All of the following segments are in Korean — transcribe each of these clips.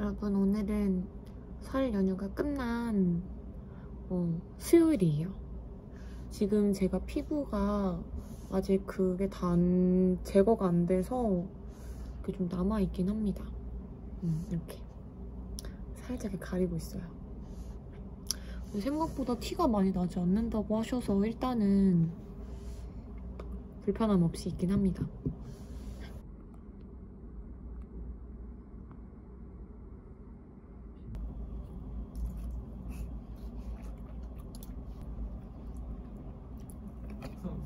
여러분 오늘은 설 연휴가 끝난 어, 수요일이에요. 지금 제가 피부가 아직 그게 다 안, 제거가 안 돼서 이렇게 좀 남아있긴 합니다. 음, 이렇게 살짝 가리고 있어요. 생각보다 티가 많이 나지 않는다고 하셔서 일단은 불편함 없이 있긴 합니다.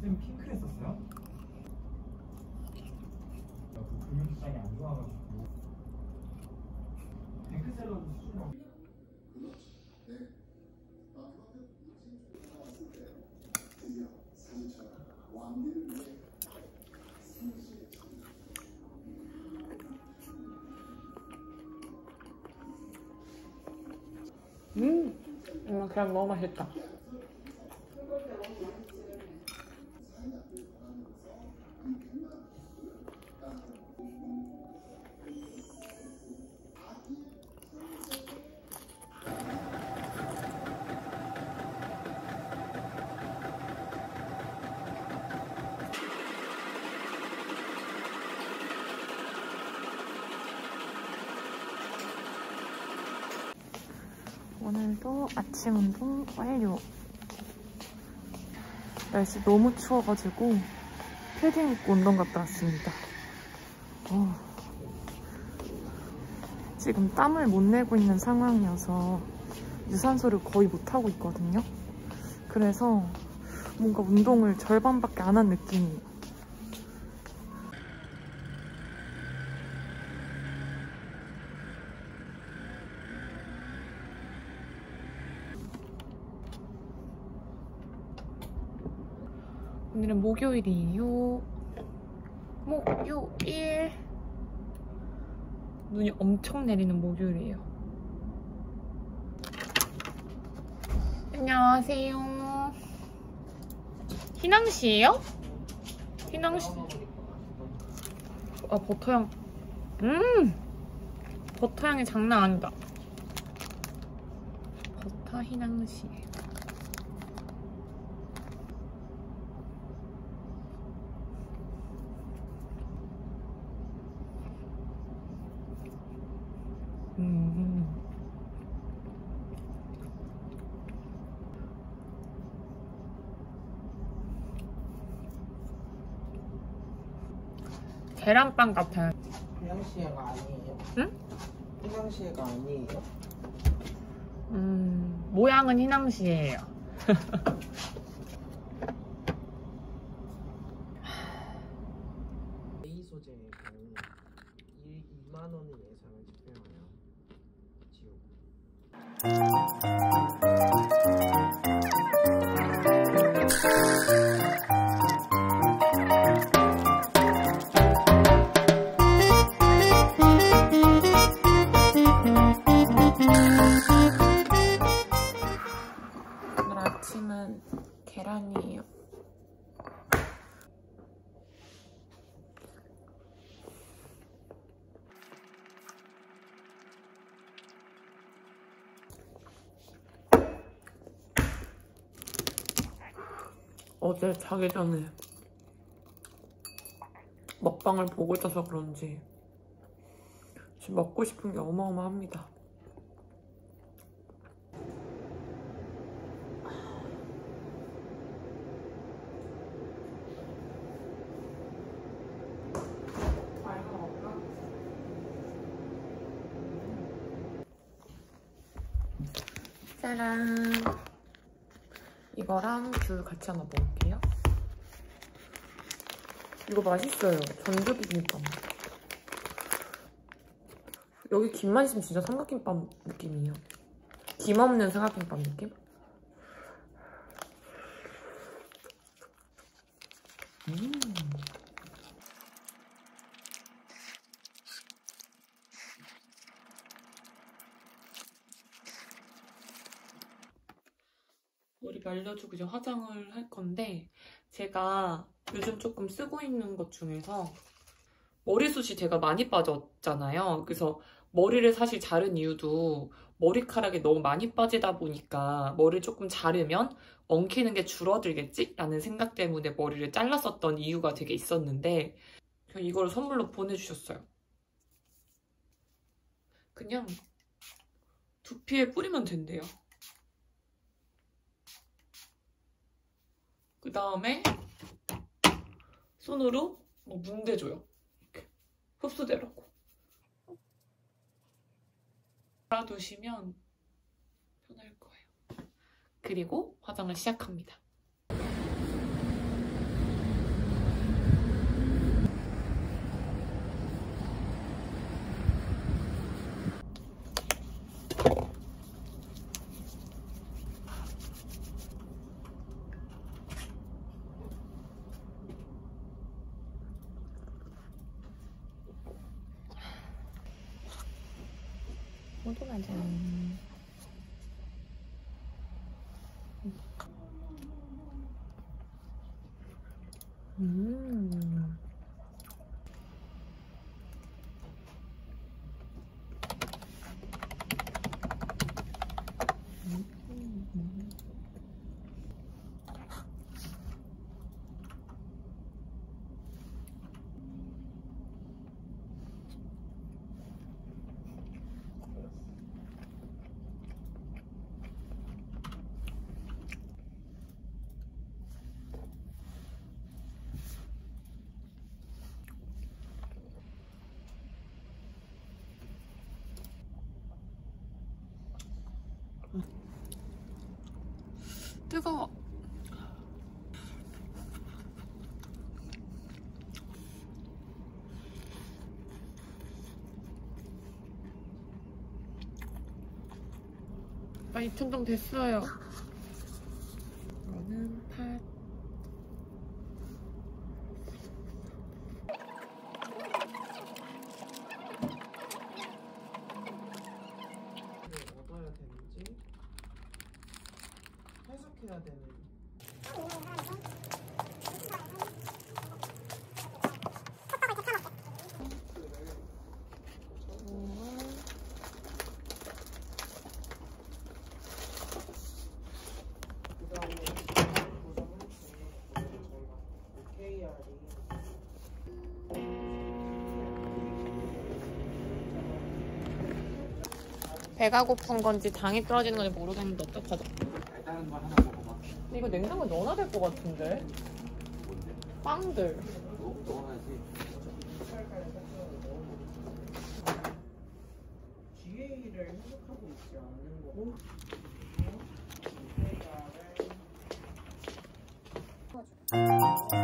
쌤 핑크 했었어요? 그 금융시장이 안 좋아가지고 음, 이거 그냥 너무 맛있다. 아침 운동 완료. 날씨 너무 추워가지고 패딩 입고 운동 갔다 왔습니다. 어. 지금 땀을 못 내고 있는 상황이어서 유산소를 거의 못하고 있거든요. 그래서 뭔가 운동을 절반밖에 안 한 느낌이에요. 오늘은 목요일이에요. 목요일. 눈이 엄청 내리는 목요일이에요. 안녕하세요. 희낭시예요? 희낭시. 아 버터향. 음. 버터향이 장난 아니다. 버터 희낭시. 음. 계란빵 같아요. 희낭시에가 아니에요? 응? 희낭시에가 아니에요? 음, 모양은 희낭시예요. A 소재고 2만 원의 예상을 집행하여 지옥. 오 어제 자기 전에 먹방을 보고 있어서 그런지 지금 먹고 싶은 게 어마어마합니다. 짜란. 이거랑 귤 같이 하나 먹을게요. 이거 맛있어요. 전주 비빔밥. 여기 김만 있으면 진짜 삼각김밥 느낌이에요. 김 없는 삼각김밥 느낌? 말려주고 이제 화장을 할 건데 제가 요즘 조금 쓰고 있는 것 중에서 머리숱이 제가 많이 빠졌잖아요. 그래서 머리를 사실 자른 이유도 머리카락이 너무 많이 빠지다 보니까 머리를 조금 자르면 엉키는 게 줄어들겠지? 라는 생각 때문에 머리를 잘랐었던 이유가 되게 있었는데 이걸 선물로 보내주셨어요. 그냥 두피에 뿌리면 된대요. 그 다음에 손으로 뭐 문대줘요. 이렇게 흡수되라고. 알아두시면 편할 거예요. 그리고 화장을 시작합니다. 모두 가자. 음. 음. 뜨거워. 아, 입천정 됐어요. 이거는 팥. 얻어야 되는지 해석해야 되는 그다음에 구성은 저희가 KR이 배가 고픈 건지 당이 떨어지는 건지 모르겠는데 어떡하죠? 이거 냉장고에 넣어놔야 될 것 같은데? 빵들. GA를 해석하고 있지 않는 거고 KR을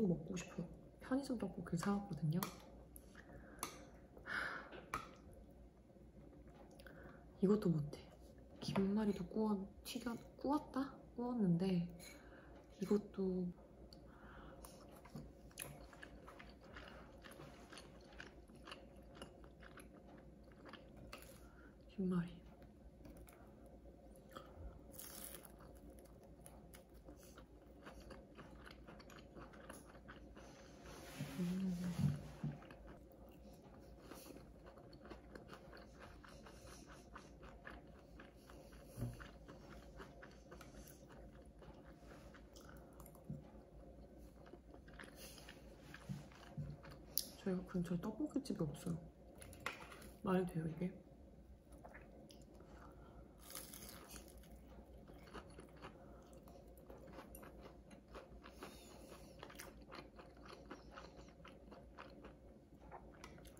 너무 먹고 싶어 편의점 떡볶이를 사왔거든요. 이것도 못해. 김말이도 구워 튀겨 구웠다? 구웠는데 이것도 김말이 저희가 근처에 떡볶이집이 없어요. 말이 돼요, 이게?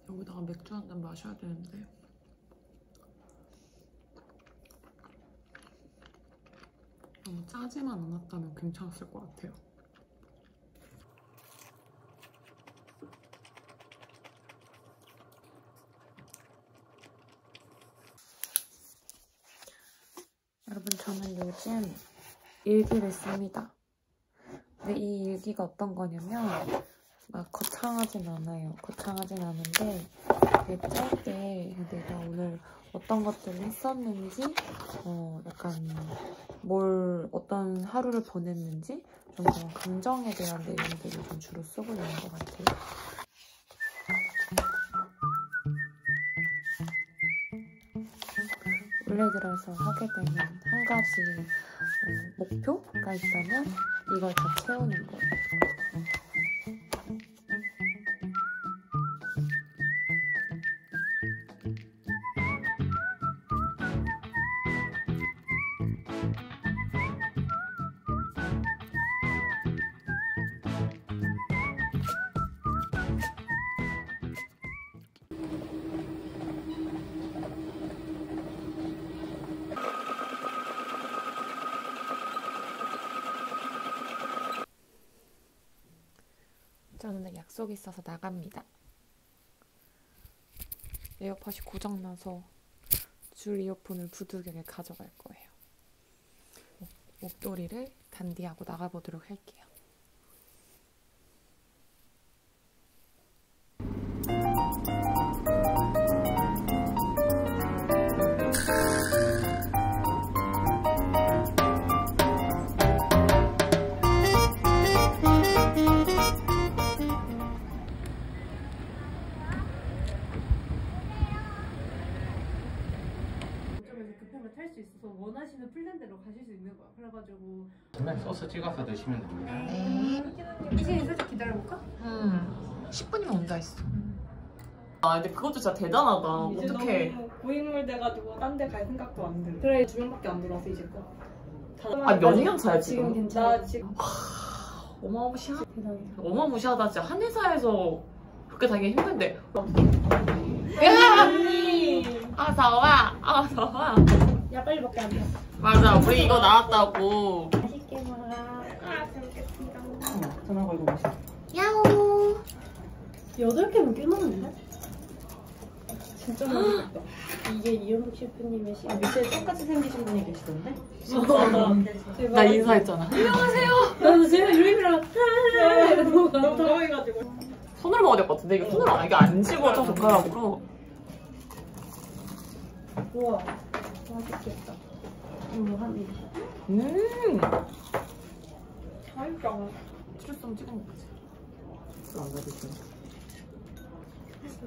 여기다가 맥주 한 잔 마셔야 되는데. 너무 짜지만 않았다면 괜찮았을 것 같아요. 저는 요즘 일기를 씁니다. 근데 이 일기가 어떤 거냐면 막 거창하진 않아요. 거창하진 않은데 되게 짧게 내가 오늘 어떤 것들을 했었는지 어 약간 뭘 어떤 하루를 보냈는지 좀 그런 감정에 대한 내용들을 좀 주로 쓰고 있는 것 같아요. 올해 들어서 하게 되는 한 가지 어, 목표가 있다면 이걸 다 채우는 거예요. 오늘 약속이 있어서 나갑니다. 에어팟이 고장나서 줄 이어폰을 부득이하게 가져갈 거예요. 목- 목도리를 단디하고 나가보도록 할게요. 찍어서 드시면 됩니다. 네. 이제 살짝 기다려볼까? 음, 10분이면 온다 했어. 아, 근데 그것도 진짜 대단하다. 이제 어떡해. 너무 고인물 돼가지고 딴 데 갈 생각도 안 들어. 그래 두 명밖에 안 들어와서 이제 거. 아, 몇 년 차야, 지금 지금? 괜찮아. 나 지금 어마무시하, 대단해. 어마무시하다. 진짜 한 회사에서 그렇게 다니기 힘든데. 언니. 어서와, 어서와. 야 빨리 먹게 안 돼. 맞아, 우리 이거 나왔다고. 맛있게 먹어. 아, 잘 먹겠습니다. 전화 걸고 마셔. 야호. 여덟 개면 꽤 많은데? 진짜 맛있겠다. 이게 이현복 셰프님의 시. 아 밑에 똑같이 생기신 분이 계시던데? 나 인사했잖아. 나도 제가 유림이랑 너무 더워해가지고. 손으로 먹어야 될 것 같은데? 이거 손으로 안, 이게 안 집어져, 젓가락으로. 우와 맛있겠다. 이거 한 입. 음. 맛있다. 치료성 찍어 먹지. 안 가지고.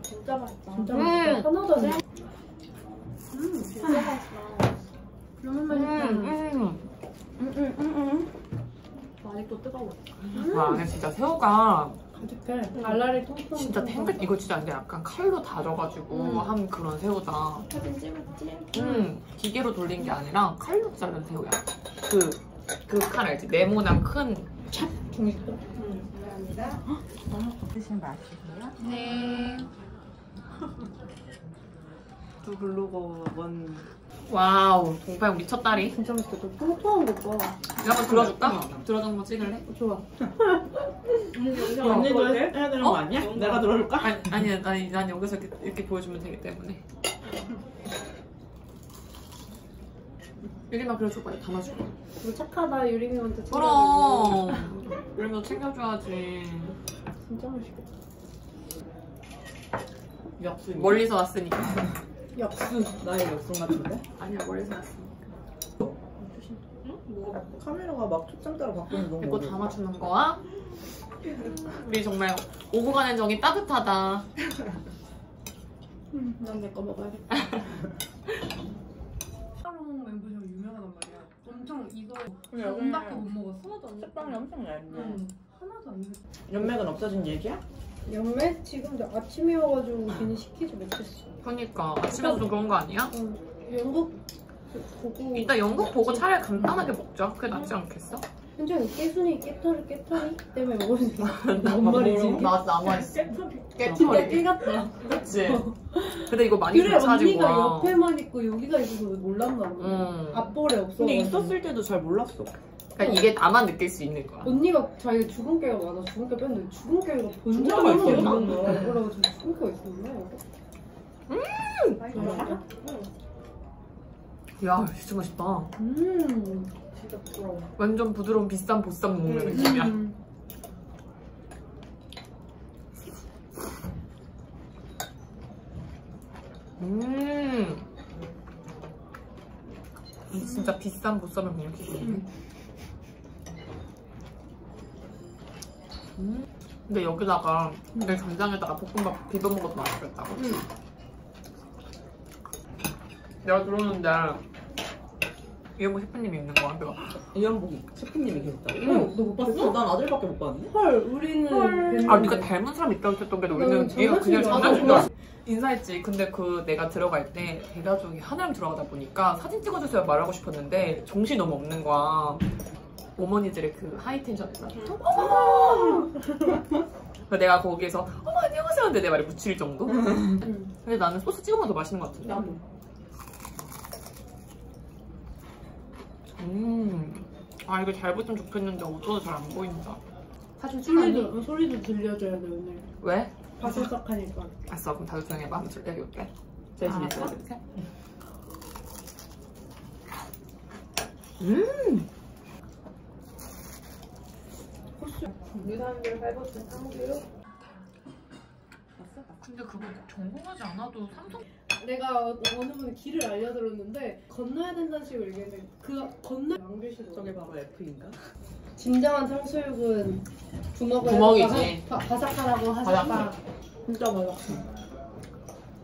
진짜 맛있다. 진짜 음. 맛있다. 하나도 안 돼. 음 진짜 맛있다. 너무 음, 맛있다. 음. 응응응응. 아직도 뜨거워. 와, 근데 진짜 새우가 가득해. 알알이 통통. 진짜 탱글, 이거 진짜 근데 약간 칼로 다져가지고 음. 한 그런 새우다. 사진 찍었지? 음, 기계로 돌린 게 아니라 칼로 자른 새우야. 그, 그 칼 알지? 네모난 큰. 중식도. 응. 감사합니다. 드시면 맛있고요. 네. 두 블로거 원. 와우, 동파육 미쳤다리. 진짜 맛있겠다. 통통한 거 봐. 이거 한번 들어줄까? 들어주는 거 찍을래? 좋아. 언니도 해- 해야 되는 어? 거 아니야? 내가 들어줄까? 아니, 아니, 난, 난 여기서 이렇게, 이렇게 보여주면 되기 때문에. 여기만 그려줘봐, 담아줄게. 너 착하다 유림이한테 챙겨주고. 그럼. 이러면 챙겨줘야지. 진짜 맛있겠다. 역수. 멀리서 왔으니까. 역수. 나의 역성 같은데? 아니야, 멀리서 왔으니까. 뭐 카메라가 막 초점 따라 바뀌는 거 이거 담아주는 거야? 우리 정말 오고 가는 정이 따뜻하다. 음, 난내 거 먹어야겠다. 사롱 멤버 좀 유명하단 말이야. 엄청 이거 근데 전밖에 못 여기는 먹었어. 하나도 안 색감이 엄청 얇네. 응. 하나도 안 돼. 연맥은 없어진 얘기야? 연매 지금 저 아침이어가지고 괜히 시키지 못했어. 그러니까 아침에도 좀 그런 거 아니야? 응. 영국 보고. 이따 연극 보고 차라리 간단하게 먹자. 그게 낫지 않겠어? 현정이 깨순이 깨터리 깨터리 때문에 먹을 수 있어. 뭔 말이지? 나 남아있어. 깨털이. 깨 같다. 그치? 근데 이거 많이 그래 언니가 와. 옆에만 있고 여기가 있어서 몰랐나 보네. 음. 앞볼에 없어. 근데 있었을 때도 잘 몰랐어. 그러니까 이게 나만 느낄 수 있는 거야. 언니가 자기가 죽은 깨가 많아. 죽은 깨 뺐는데 죽은 깨가 본 적이 거야. 그러고 저 죽은 깨가 있었나? 음. 맛있어. 야 진짜 맛있다. 음. 진짜 부러워. 완전 부드러운 비싼 보쌈 먹는 느낌이야. 음. 음. 이 진짜 비싼 보쌈을 먹는 기분이네. 음. 근데 여기다가 내 간장에다가 볶음밥 비벼 먹어도 맛있겠다. 음. 내가 들었는데 이연복 셰프님이 있는 거야. 내가 이연복 셰프님이 계셨다고? 응. 너 못 봤어? 난 아들밖에 못 봤는데? 헐, 우리는. 뵀는데. 아, 네가 닮은 사람 있다고 했던 게 우리는 응, 얘가 그냥 장난친 줄 장난친 줄 알았어. 알았어. 인사했지. 근데 그 내가 들어갈 때 대가족이 하나님 들어가다 보니까 사진 찍어주세요 말하고 싶었는데 정신이 너무 없는 거야. 어머니들의 그 high tension 있어. 어머! 내가 거기에서 어머 안녕하세요 하는데 내 말에 묻힐 정도? 음. 근데 나는 소스 찍어 먹으면 더 맛있는 것 같은데. 나도. 음. 아 이거 잘 붙으면 좋겠는데 어두워서 잘안 보인다. 사진 소리도, 소리도 들려줘야 돼, 오늘. 왜? 바삭바삭하니까. 알았어 그럼 다들 조용히 해봐. 한번 줄 여기 올게. 제 하나, 집에 셋. 음. 유산균 발버튼 탕수육. 근데 그거 꼭 전공하지 않아도 삼성 내가 어느 분이 길을 알려들었는데 건너야 된다는 식으로 얘기했는데 그 건너 왕교시로 저게 바로 F인가? 진정한 탕수육은 부먹을 부먹이지. 해다가 바, 바삭하라고 하셨다 바삭해. 진짜 바삭해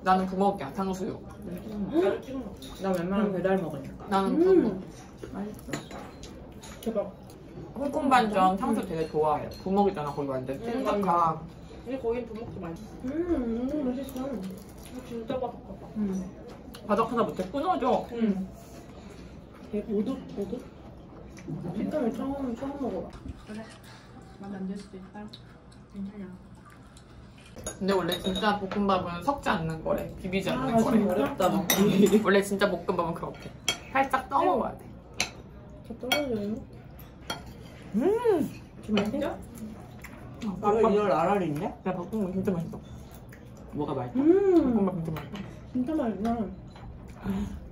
나는 부먹이야 탕수육. 먹어. 나 웬만하면 배달 먹으니까. 나는 부먹. 음 맛있어. 대박 홍콩 반점 탕수육 되게 좋아해. 부먹이잖아 거기 완전 음, 찐득한. 근데 거긴 부먹도 맛있어. 음, 음 맛있어 진짜 바삭하다. 음. 바삭하다 못해 끊어져. 응. 되게 오독 오독 식감을 처음 처음 먹어봐 마음에 안들 수도 있다. 괜찮아. 근데 원래 진짜 볶음밥은 섞지 않는 거래. 비비지 않는 아, 거래. 어렵다 먹기. 원래 진짜 볶음밥은 그렇게. 살짝 떠 먹어야 돼. 저 떨어져요 음. 좀 맛있어? 이거 이걸 알알인데? 야 볶음밥 진짜 맛있어. 뭐가 맛있어? 음 볶음밥 진짜 맛있어. 진짜 맛있다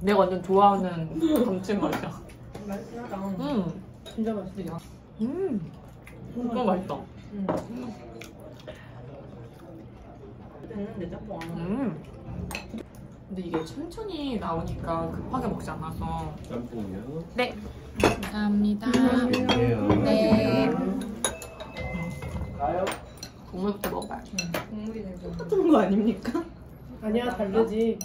내가 완전 좋아하는 감칠맛이야. 맛있긴 하다. 음. 진짜 맛있어 음. 너무 맛있다. 됐는데 짬뽕 안 하네. 음. 근데 이게 천천히 나오니까 급하게 먹지 않아서. 짬뽕이요. 네. 감사합니다. 안녕하세요. 네. 국물부터 먹어봐요. 국물이 좋아. 똑같은 거 아닙니까? 아니야 다르지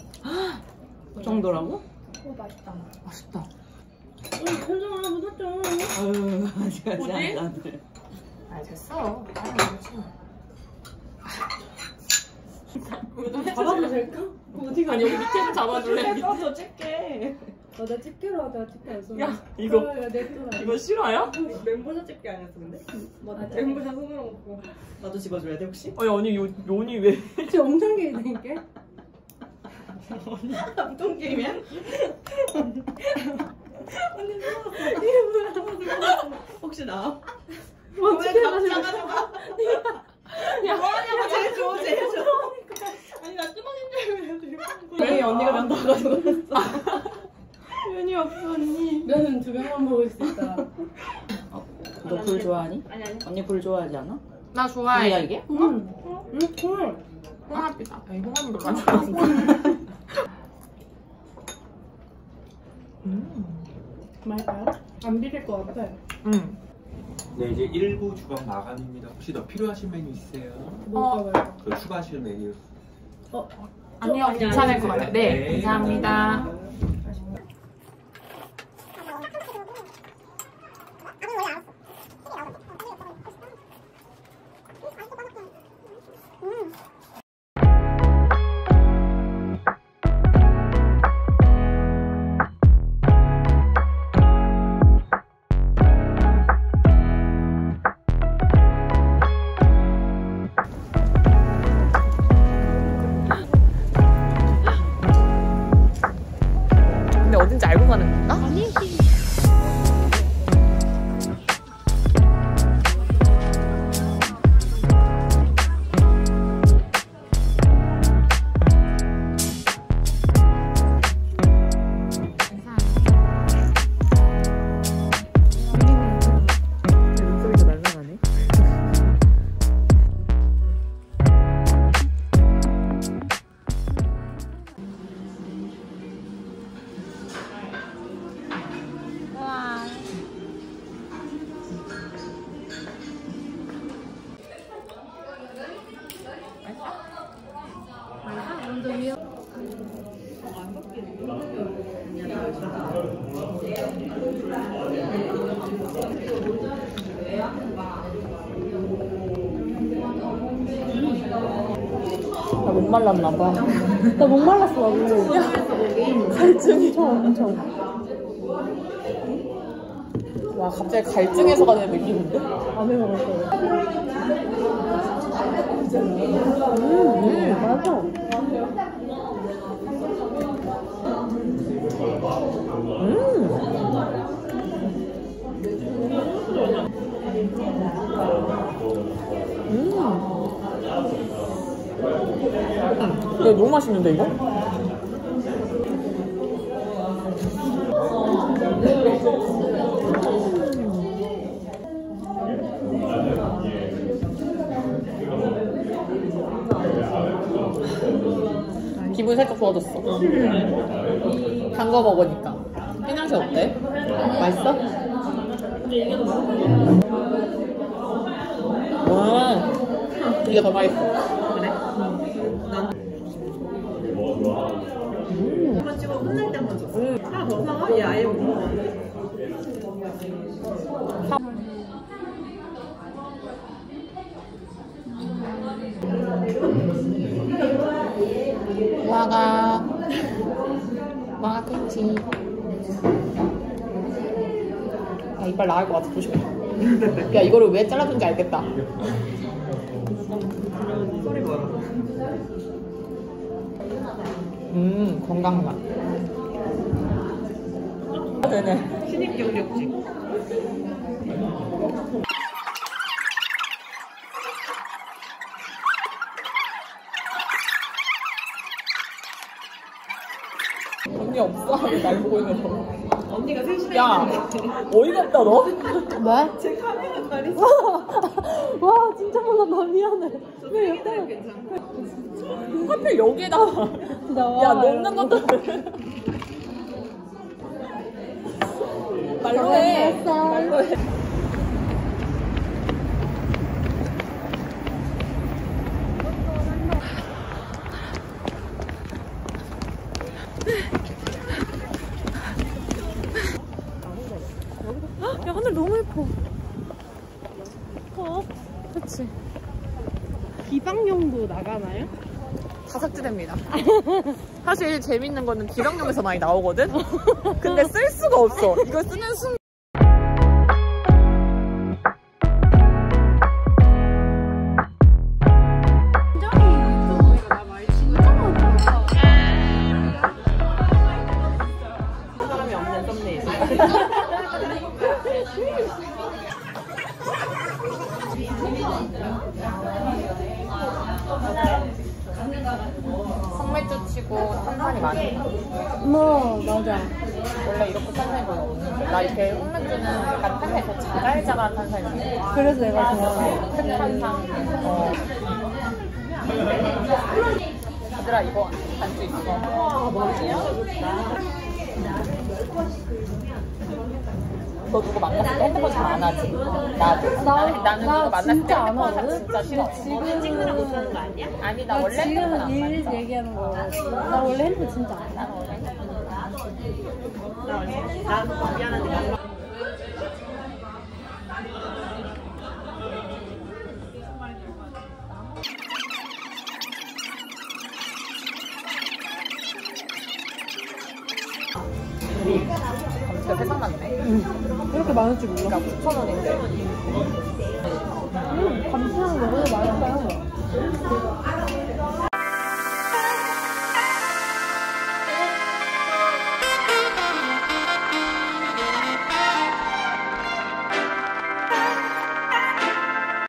그 정도라고? 오 맛있다. 맛있다. 어 편정 하나 묻었죠 아유, 아직 아직 뭐지? 안 나네. 아 됐어. 거 먹지. 잡아도 될까? 어디가 아니 여기 밑에는 잡아줄래? 떠서 찍게. 아, 나 집게로 하자 집게 안 써. 야, 이거- 야. 이거 싫어요? 멤버샷 찍기 아니었어 근데? 맞아. 멤버샷 손으로 먹고. 나도 집어줘야 돼 혹시? 아니 아니 요 요니 왜? 진짜 엄청 길다니까. 어떤 게임이야? 혹시 나? 왜 가져가? 야, 뭐하냐고 제일 좋아 제일 좋아. 아니 나 끊어진 줄 알고. 왜 언니가 면 나가지고 면이 없어 언니. 면은 두 병만 먹을 수 있다. 너불 좋아하니? 아니 아니. 언니 불 좋아하지 않아? 나 좋아해. 이게? 응. 응, 콜. 홍합이다. 아니 별로 안 좋아하는데. 음. 맛있어요? 안 비릴 것 같아. 음. 네 이제 일부 주방 마감입니다. 혹시 더 필요하신 메뉴 있으세요? 먹어봐 봐요. 더 추가하실 메뉴. 아니요 괜찮을 것 같아요. 네 감사합니다. 못 말랐나 봐. 나 목말랐어 나도. 갈증이. 엄청 엄청. 와 갑자기 갈증에서 가는 느낌인데? 밤에 먹을 거예요. 음. 맞아. 음. 이거 너무 맛있는데 이거? 기분이 살짝 좋아졌어. 단 거 먹으니까. 해장시 어때? 맛있어? 음, 이게 더 맛있어. 와가 와가 팬티 야 이빨 나갈 것 같아 조심해. 야 이거를 왜 잘라준지 알겠다. 음 건강맛 되네 신입 경력직 언니 없어? 날 보고 있는 거. 언니가 셋이나 야, 어이가 없다 너. 왜? 제 카메라 가리지. 와 진짜 몰라 나 미안해. 왜 옆에? 하필 여기에다가. 나와. 야, 넣는 것도. 말로 해. 알았어. 말로 해. 야 하늘 너무 예뻐. 어, 그치. 비방용도 나가나요? 다삭지됩니다. 사실 재밌는 거는 기량용에서 많이 나오거든? 근데 쓸 수가 없어. 이거 쓰는 순간. 뭐 맞아. 원래 이렇게 탄산이 거의 없는데 나 이렇게 흑맥주는 약간 탄산이 더 자갈자갈한 탄산이 그래서 내가 좋아해. 흑탄산 어. 얘들아 이거 안주 있어 와 뭐야? 너 누구 만났을 때 핸드폰 잘 안 하지? 나도 나- 나는, 나 누구 만났을 때 진짜 안 핸드폰 하거든? 진짜 싫어 지금 찍느라 못하는 거 아니야? 아니 나 나 원래 핸드폰 지금 안일 만져 얘기하는 거. 나 원래 핸드폰 진짜 안 해. 났네 이렇게 많을 줄 몰라. 그러니까 9,000원인데 음, 감칠향 너무 맛있어요.